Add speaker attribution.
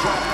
Speaker 1: Trump.